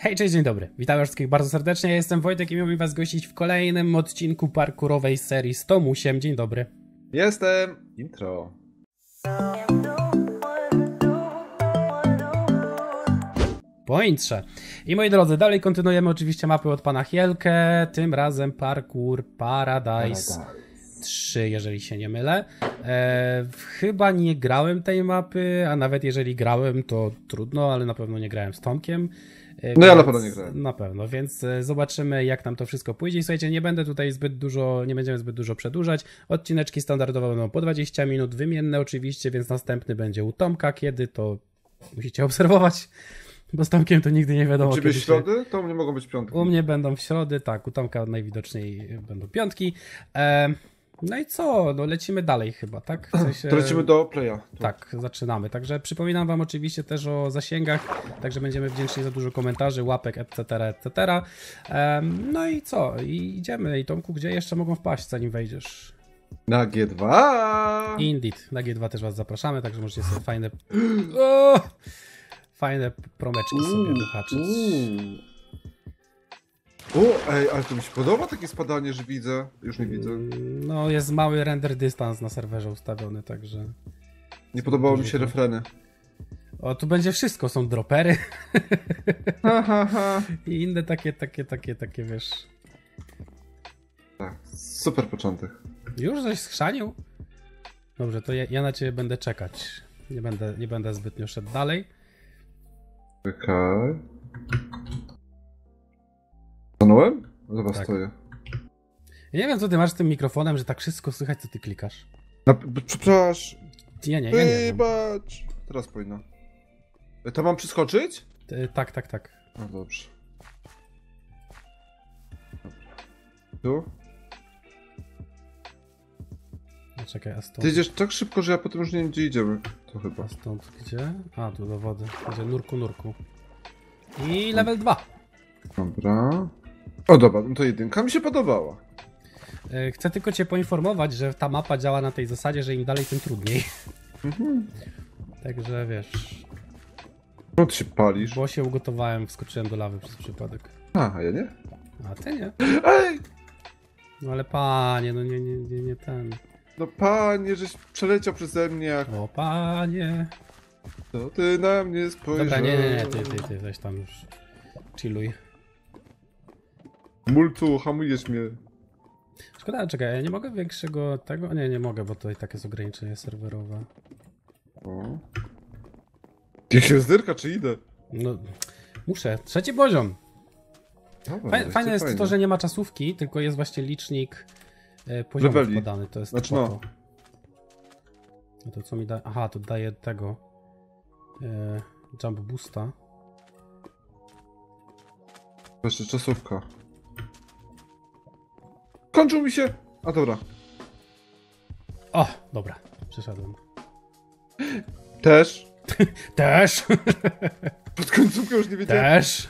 Hej, cześć, dzień dobry. Witam wszystkich bardzo serdecznie. Ja jestem Wojtek i miło mi was gościć w kolejnym odcinku parkurowej serii z Tomusiem. Dzień dobry. Jestem. Intro. Po intrze. I moi drodzy, dalej kontynuujemy oczywiście mapy od pana Hielkę. Tym razem parkour Paradise 3, jeżeli się nie mylę. E, chyba nie grałem tej mapy, a nawet jeżeli grałem, to trudno, ale na pewno nie grałem z Tomkiem. E, No ja na pewno nie grałem. Na pewno, więc e, zobaczymy, jak nam to wszystko pójdzie. I słuchajcie, nie będę tutaj zbyt dużo, nie będziemy zbyt dużo przedłużać. Odcineczki standardowo będą po 20 minut, wymienne oczywiście, więc następny będzie u Tomka. Kiedy to musicie obserwować, bo z Tomkiem to nigdy nie wiadomo. Kiedy się- środy? To u mnie mogą być piątki. u mnie będą w środy, tak, u Tomka najwidoczniej będą piątki. E, no i co? No lecimy dalej chyba, tak? W sensie- lecimy do playa. Tak, zaczynamy. Także przypominam Wam oczywiście też o zasięgach, także będziemy wdzięczni za dużo komentarzy, łapek, etc., etc. Em, no i co? I idziemy. I Tomku, gdzie jeszcze mogą wpaść, zanim wejdziesz? Na G2. Indeed. Na G2 też Was zapraszamy, także możecie sobie fajne... O! Fajne promeczki sobie wyhaczyć. O, ej, ale to mi się podoba takie spadanie, że widzę. Już nie widzę. No, jest mały render dystans na serwerze ustawiony, także... Nie podobało mi się to. refreny. O, tu będzie wszystko, są dropery Ha, ha, ha. i inne takie, takie, takie, takie, wiesz... Tak, super początek. Już żeś schrzanił? Dobrze, to ja, ja na ciebie będę czekać. Nie będę, nie będę zbytnio szedł dalej. Czekaj. Stanąłem? Zobacz, Tak. stoję. Ja nie wiem, co ty masz z tym mikrofonem, że tak wszystko słychać, co ty klikasz. Na, przepraszam. Ja nie, ja nie wiem. Teraz powinno. E, To mam przeskoczyć? Ty- Tak, tak, tak. No dobrze. Tu? No, czekaj, a stąd, Ty idziesz tak szybko, że ja potem już nie wiem, gdzie idziemy. To chyba. a stąd gdzie? A, tu do wody. Gdzie? Nurku, nurku. I level 2. Dobra. O dobra, no to jedynka mi się podobała. E, Chcę tylko cię poinformować, że ta mapa działa na tej zasadzie, że im dalej, tym trudniej. Mhm. Także wiesz, No ty się palisz. bo się ugotowałem, wskoczyłem do lawy przez przypadek. A, a ja nie? A ty nie? Ej! No ale panie, no nie, nie, nie, nie ten. No panie, żeś przeleciał przeze mnie, jak O panie. to ty na mnie spojrzałeś. Dobra, nie, nie, nie, ty, ty, ty, weź tam już. Chilluj. Multu, hamujesz mnie. Szkoda, czekaj, ja nie mogę większego tego? Nie, nie mogę, bo to i tak jest ograniczenie serwerowe. O. Jak się zdyrka, czy idę? No, muszę. Trzeci poziom. Dobra, Faj, wreszcie fajne jest to, że nie ma czasówki, tylko jest właśnie licznik e, poziomów Leveli. podany. To jest Znaczy no. No to co mi da? Aha, to daje tego. E, jump boosta. Jeszcze czasówka. Kończył mi się! A dobra. O, dobra, przeszedłem. Też. Też! Pod końcówkę już nie wiedziałem. też!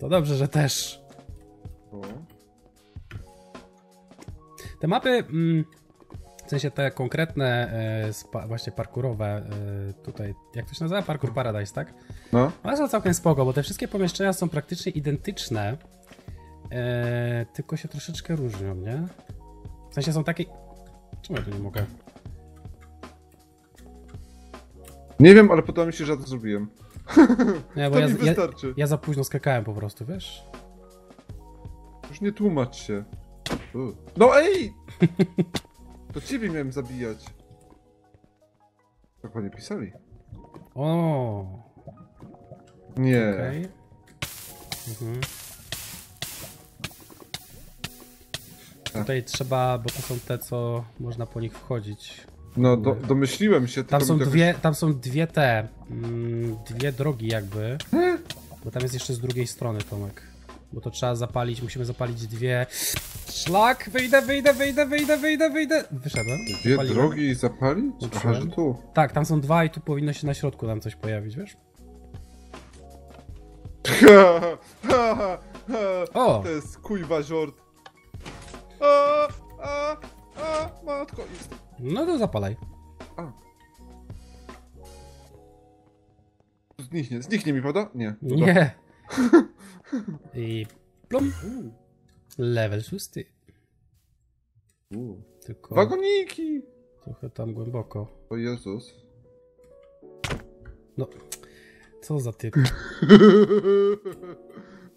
To dobrze, że też. O. Te mapy, mm, w sensie te konkretne, e, właśnie parkurowe, e, tutaj, jak to się nazywa? Parkour Paradise, tak? No. One są całkiem spoko, bo te wszystkie pomieszczenia są praktycznie identyczne, e, tylko się troszeczkę różnią, nie? W sensie są takie... Czemu ja tu nie mogę? Nie wiem, ale podoba mi się, że ja to zrobiłem. Nie, bo To ja, mi ja, wystarczy. ja za późno skakałem po prostu, wiesz? Już nie tłumacz się. U. No ej! To ciebie miałem zabijać. Tak oni pisali. O, Nie. okej. Mhm. Tutaj trzeba, bo to są te, co można po nich wchodzić. No, do, domyśliłem się. Tam są dwie, tam są dwie te, mm, dwie drogi jakby, bo tam jest jeszcze z drugiej strony Tomek. Bo to trzeba zapalić, musimy zapalić dwie... Szlak! Wyjdę, wyjdę, wyjdę, wyjdę, wyjdę, wyjdę! Wyszedłem. Dwie zapaliłem. drogi zapalić? Aha, że tu. Tak, tam są dwa i tu powinno się na środku nam coś pojawić, wiesz? O! To jest kujwa żort. A, a, a, matko, jest. No to zapalaj. A. Zniknie, zniknie mi, prawda? Nie. Dobra. Nie. I plum, level szósty. Uuu. Tylko Wagoniki! trochę tam głęboko. O Jezus. No, co za typ.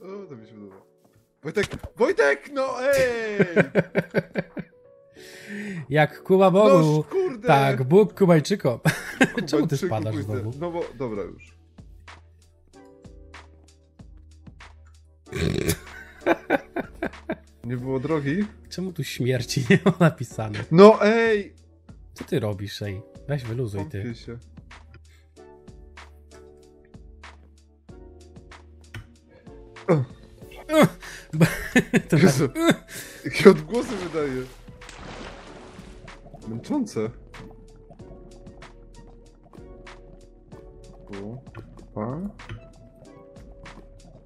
o, to mi się podoba. Wojtek! Wojtek! No ej! Jak Kuba No Bogu. kurde! Tak, Bóg Kubańczykom. Czemu ty spadasz kurde. znowu? No bo, dobra już. Nie było drogi? Czemu tu śmierci nie ma napisane? No ej! Co ty robisz, ej? Weź wyluzuj ty. Się. To tak, Jezu, jakie odgłosy wydaje. Męczące. Pa.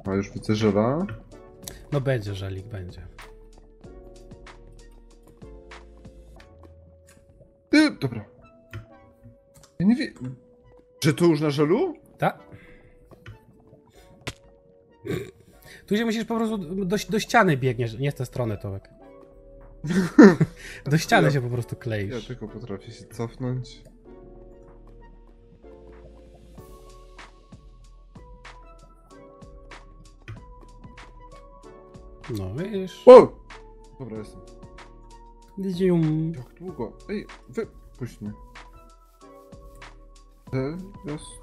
A już widzę żela. no będzie, żelik będzie. Ty, dobra. Ja nie wiem. Że tu już na żelu? Tak? Tu się musisz po prostu do, do ściany biegniesz, nie w tę stronę, Tomek. Do ściany Ja- się po prostu Ja kleisz. tylko potrafię się cofnąć. No wiesz. O! Dobra, jestem. Dzium. Jak długo? Ej, wypuść mnie.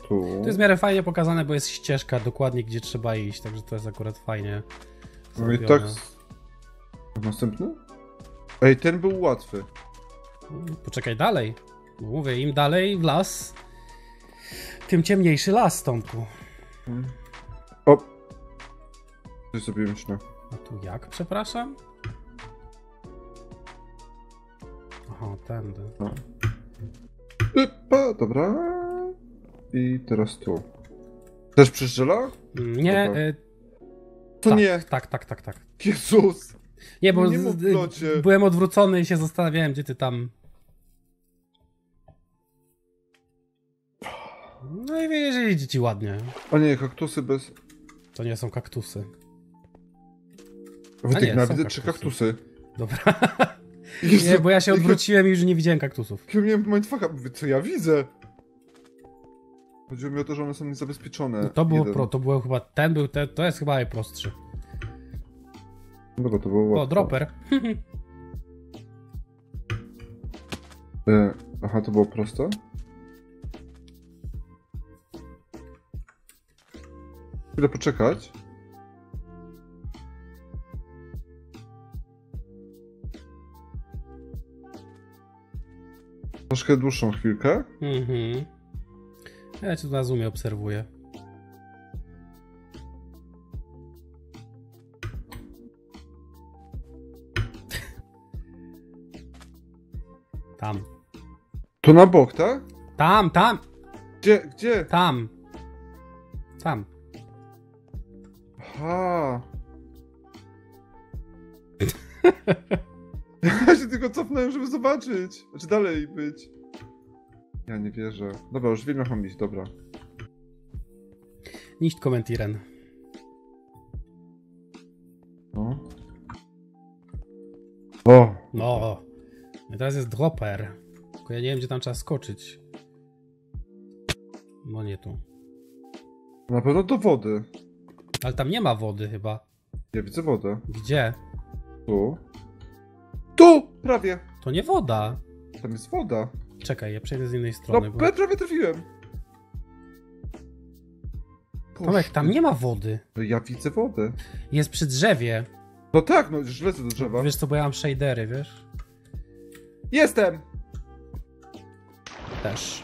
To jest w miarę fajnie pokazane, bo jest ścieżka dokładnie, gdzie trzeba iść, także to jest akurat fajnie. No i tak. Następny? Ej, ten był łatwy. Poczekaj dalej. Mówię, im dalej w las, tym ciemniejszy las, Tomku. Hmm. O! Coś zrobiłem źle. A tu jak, przepraszam? Aha, tędy. Ypa, dobra. I teraz tu. Też przyszczela? Mm, Nie, y, To tak, nie. tak, tak, tak, tak. Jezus! Nie, bo Nie z- byłem odwrócony i się zastanawiałem, gdzie ty tam... No i wiesz, idzie ci ładnie. A nie, kaktusy bez... To nie są kaktusy. Nie, na widzę trzy kaktusy. Dobra. Jezu, Nie, bo ja się odwróciłem i już nie widziałem kaktusów. jakiego miałem mindfucka. Co ja widzę? Chodziło mi o to, że one są niezabezpieczone. No to było Jeden. pro, to było chyba, ten był, ten, to jest chyba najprostszy. Dobra, to było O, dropper. E, aha, to było proste? Chwilę poczekać. Troszkę dłuższą chwilkę. Mhm. Ja cię tu na zoomie obserwuję. Tam. To na bok, tak? Tam, tam, Gdzie, gdzie? tam. Tam. Aha. Ja się tylko cofnąłem, żeby zobaczyć. Znaczy dalej być. Ja nie wierzę. Dobra, już wiem jak iść, dobra. Nicht kommentieren. No. O! No. I teraz jest dropper. Tylko ja nie wiem, gdzie tam trzeba skoczyć. No nie tu. Na pewno do wody. Ale tam nie ma wody chyba. Ja widzę wodę. Gdzie? Tu. Tu! Prawie. To nie woda. Tam jest woda. Czekaj, ja przejdę z innej No, strony. bo... pe- prawie trafiłem. Tomek, tam nie ma wody. No ja widzę wodę. Jest przy drzewie. No tak, no już lecę do drzewa. Wiesz co, bo ja mam shadery, wiesz? Jestem! Też.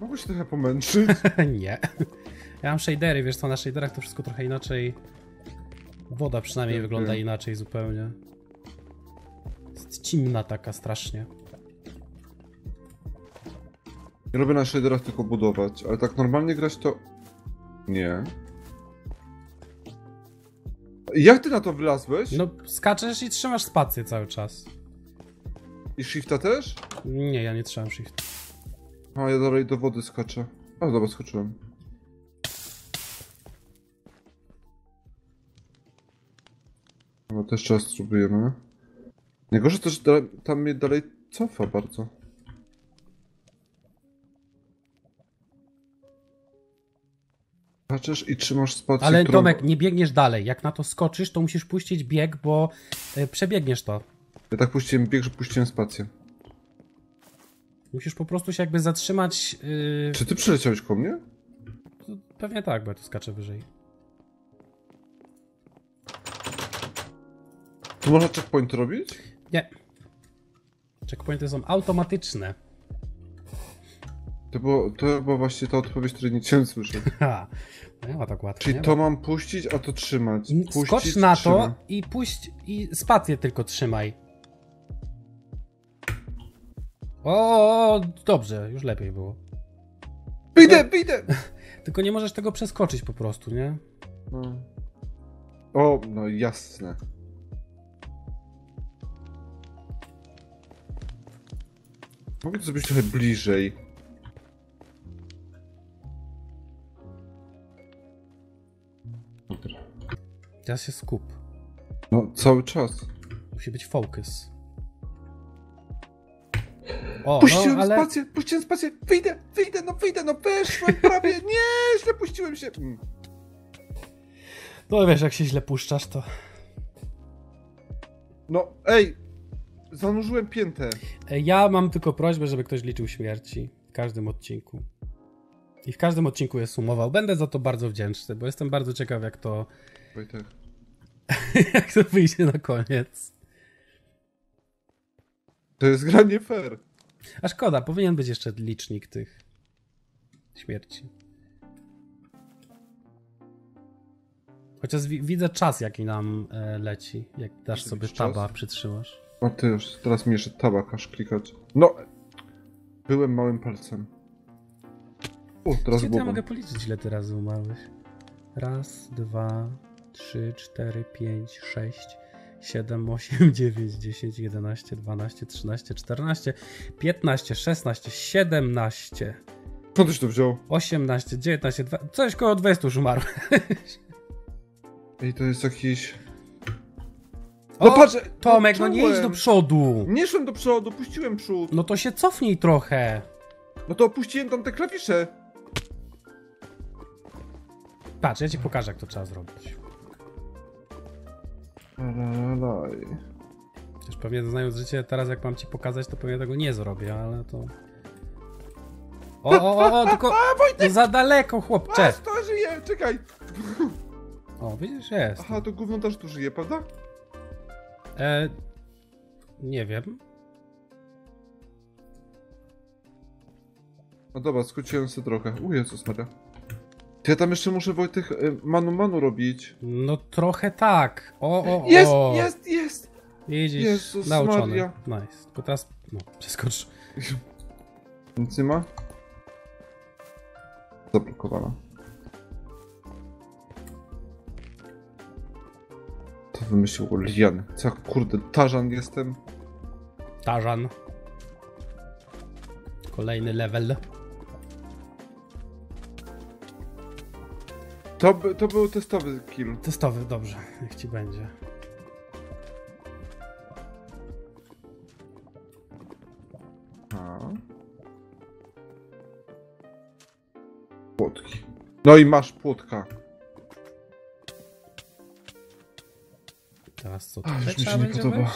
Mogę się trochę pomęczyć. nie. Ja mam shadery, wiesz co, na shaderach to wszystko trochę inaczej... Woda przynajmniej wygląda inaczej zupełnie. Jest cimna taka strasznie. I robię na shaderach tylko budować, ale tak normalnie grać to... Nie. Jak ty na to wylazłeś? No, skaczesz i trzymasz spację cały czas. I shifta też? Nie, ja nie trzymam shifta. A, ja dalej do wody skaczę. A, dobra, skoczyłem. No, też czas spróbujemy. Najgorsze to, że tam mnie dalej cofa bardzo. Patrzysz i trzymasz spację. Ale którą- Tomek, nie biegniesz dalej. Jak na to skoczysz, to musisz puścić bieg, bo y, przebiegniesz to. Ja tak puściłem bieg, że puściłem spację. Musisz po prostu się jakby zatrzymać. Yy, Czy ty przyleciałeś ko mnie? pewnie tak, bo ja tu skaczę wyżej. Tu można checkpoint robić? Nie. Checkpointy są automatyczne. To, było, to była właśnie ta odpowiedź, której nie chciałem słyszeć. Ha, no nie ma tak łatwo. Czyli nie? to mam puścić, a to trzymać. Puścić, Skocz na to trzymać. i puść i spację tylko trzymaj. O, dobrze, już lepiej było. Wyjdę, wyjdę! Tylko nie możesz tego przeskoczyć po prostu, nie? No. O, no jasne. Mogę to zrobić trochę bliżej. Teraz się skup. No, cały czas. Musi być focus. O, Puściłem no, ale spację, puściłem spację, wyjdę, wyjdę, no wyjdę, no weszłem prawie, nie, źle puściłem się. Mm. no wiesz, jak się źle puszczasz, to... No, ej, zanurzyłem piętę. E, Ja mam tylko prośbę, żeby ktoś liczył śmierci w każdym odcinku. I w każdym odcinku je sumował. Będę za to bardzo wdzięczny, bo jestem bardzo ciekaw, jak to, Wojtek. jak to wyjdzie na koniec. To jest gra nie fair. A szkoda, powinien być jeszcze licznik tych śmierci. Chociaż wi widzę czas, jaki nam e, leci. Jak dasz sobie czas? taba, przytrzymasz. A ty już, teraz mi jeszcze tabak aż klikać. No, byłem małym palcem. O, teraz Gdzie ja mogę policzyć, ile ty razy umarłeś? Raz, dwa, trzy, cztery, pięć, sześć, siedem, osiem, dziewięć, dziesięć, jedenaście, dwanaście, trzynaście, czternaście, piętnaście, szesnaście, siedemnaście, Skąd to wziął? osiemnaście, dziewiętnaście, dwa... coś koło 20 już umarło. Ej, to jest jakiś... O, No patrz! Tomek, no nie idź do przodu. Nie szłem do przodu, puściłem przód. No to się cofnij trochę. No to opuściłem tam te klawisze. Patrz, ja ci pokażę, jak to trzeba zrobić. Lalalaj. Też pewnie znając życie, teraz jak mam ci pokazać, to pewnie tego nie zrobię, ale to... O, o, o, o tylko A, za daleko, chłopcze. to żyje, czekaj. O, widzisz, jest. Aha, to gówno też tu żyje, prawda? E, nie wiem. No dobra, skróciłem sobie trochę. U Jezus Maria. To ja tam jeszcze muszę Wojtek y, manu manu robić. No trochę tak. O, o, o. Jest, jest, jest! Jezus nauczony. Maria. Nice. Tylko teraz, no, przeskocz. Nic nie ma? Zablokowana. To wymyślił Lian. Co ja, kurde, tarzan jestem? Tarzan. Kolejny level. To, to był testowy kill. Testowy, dobrze. Niech ci będzie. A. Płotki. No i masz płotka. Teraz co? Ach, już mi się nie podoba.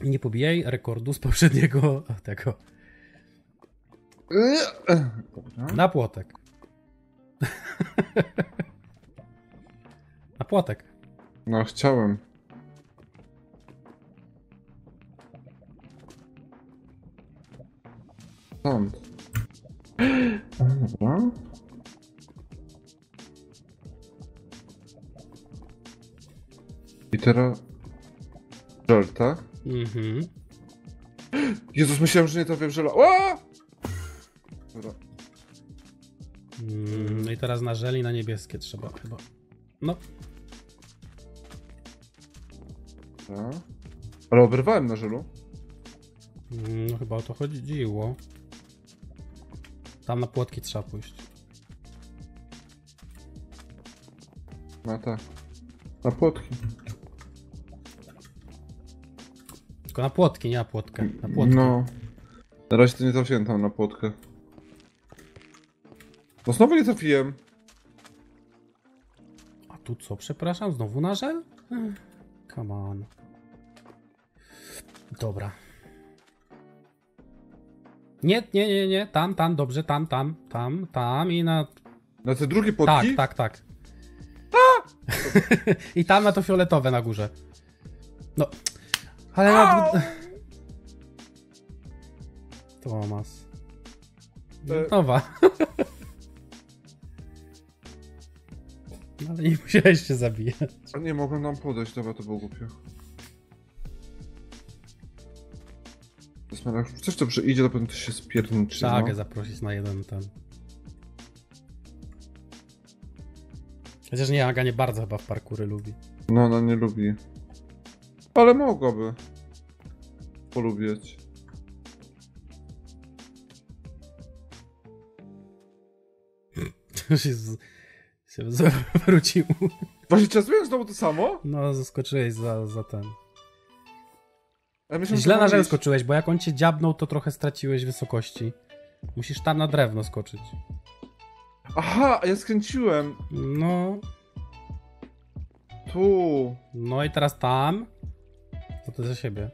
Nie pobijaj rekordu z poprzedniego tego. Dobra. Na płotek. Na płotek. No, chciałem. Stąd. Dobra. I teraz... Żel, tak? Mhm. Jezus, myślałem, że nie trafię w żela. O! Mm, No i teraz na żeli na niebieskie trzeba chyba. No, dobra. Ale oberwałem na żelu. mm, no chyba o to chodziło. Tam na płotki trzeba pójść. No tak. Na płotki. Tylko na płotki, nie na płotkę. Na płotki. No. Na razie to nie trafiłem tam na płotkę. No znowu nie trafiłem. A tu co, przepraszam? Znowu na żel? Come on. Dobra. Nie, nie, nie, nie. Tam, tam, dobrze, tam, tam, tam, tam i na... Na te drugie Tak, płotki? tak, tak. I tam na to fioletowe na górze. No. Ale na... Tomas. E. Nowa. Ale nie musiałeś się zabijać. A nie mogłem nam podejść, dobra, to było jak coś dobrze idzie, to pewnie to się spierniczy. Trzeba no. zaprosić na jeden ten. Chociaż nie, Aga nie bardzo chyba w parkury lubi. No, ona nie lubi. Ale mogłaby. Polubić. Się, zwrócił. Właśnie, zrobiłem znowu to samo? No, zaskoczyłeś za, za ten. Ja myślałem, Źle że na iść- skoczyłeś, bo jak on cię dziabnął, to trochę straciłeś wysokości. Musisz tam na drewno skoczyć. Aha, a ja skręciłem. No, Tu. no i teraz tam. To ty za siebie.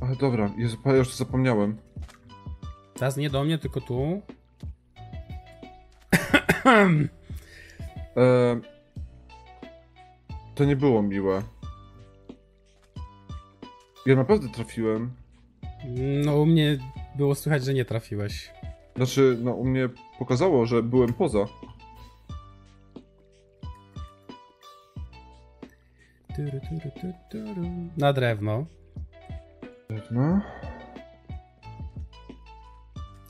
Ale dobra, Jezu, ja już to zapomniałem. Teraz nie do mnie, tylko tu. E... To nie było miłe. Ja naprawdę trafiłem. No, u mnie było słychać, że nie trafiłeś. Znaczy, no u mnie pokazało, że byłem poza. Na drewno. No.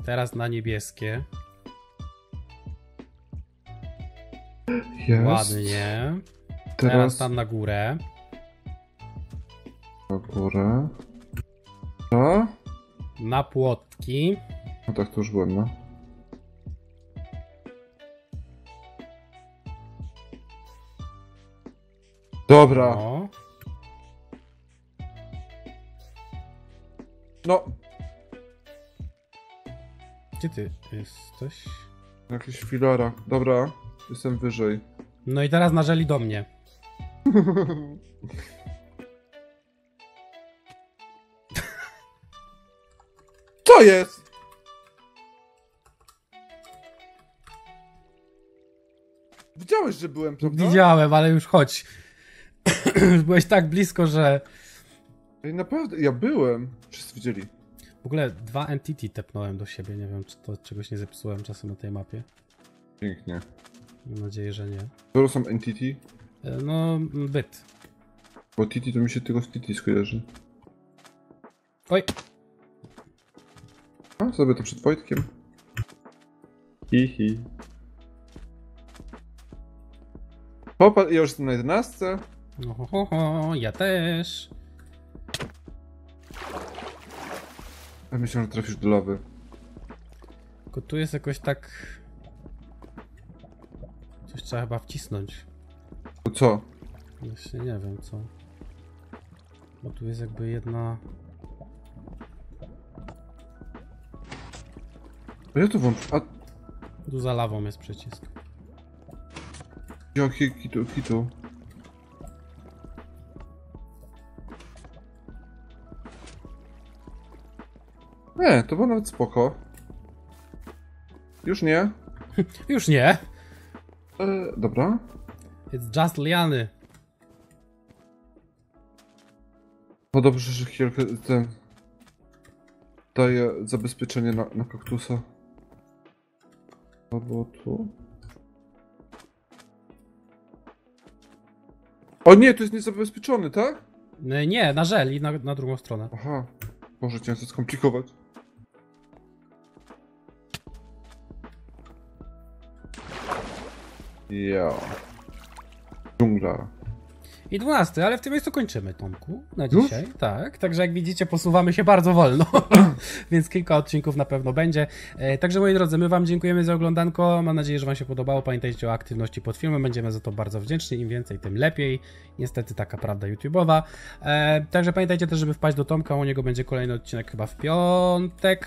Teraz na niebieskie. Jest. Ładnie. Teraz Teraz tam na górę. na górę. A? Na płotki. No tak, to już byłem, no. Dobra. No. No. Gdzie ty jesteś? Jakiś filara. Dobra. Jestem wyżej. No i teraz nażeli do mnie. Co jest? Widziałeś, że byłem, prawda? Widziałem, ale już chodź. Już Byłeś tak blisko, że... Ej, naprawdę, ja byłem. Wszyscy widzieli. W ogóle dwa entity tepnąłem do siebie. Nie wiem, czy to czegoś nie zepsułem czasem na tej mapie. Pięknie. Mam nadzieję, że nie. Skoro są entity, No, byt. bo Titi to mi się tylko z Titi skojarzy. Oj, A, sobie to przed Wojtkiem. Hihi. Popatrz, ja już jestem na 11. no ho, ho, ho, ja też. Ja myślałem, że trafisz do lawy. Tylko tu jest jakoś tak... Trzeba chyba wcisnąć. Co? Właśnie nie wiem co. Bo tu jest jakby jedna... A ja to włączę. A Tu za lawą jest przycisk. jaki kitu, kitu. Nie, to było nawet spoko. Już nie. Już nie! E, dobra. It's just liany. No dobrze, że chwilkę ten daje zabezpieczenie na, na kaktusa. Albo tu. O nie, to jest niezabezpieczony, tak? No Nie, na żel i na, na drugą stronę. Aha. Może chciałem to skomplikować. Ja. Dżungla. I 12, ale w tym miejscu kończymy, Tomku, na Już? dzisiaj. Tak, także jak widzicie, posuwamy się bardzo wolno, więc kilka odcinków na pewno będzie. E, Także moi drodzy, my Wam dziękujemy za oglądanko. Mam nadzieję, że Wam się podobało. Pamiętajcie o aktywności pod filmem, będziemy za to bardzo wdzięczni. Im więcej, tym lepiej. Niestety taka prawda YouTube'owa. E, Także pamiętajcie też, żeby wpaść do Tomka. U niego będzie kolejny odcinek chyba w piątek.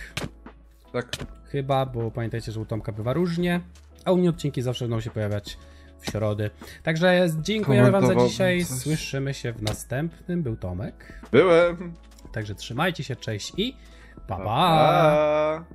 Tak. Chyba, bo pamiętajcie, że u Tomka bywa różnie, a u mnie odcinki zawsze będą się pojawiać w środy. Także dziękujemy Wam za dzisiaj. coś. Słyszymy się w następnym. Był Tomek. Byłem. Także trzymajcie się, cześć i pa pa! pa.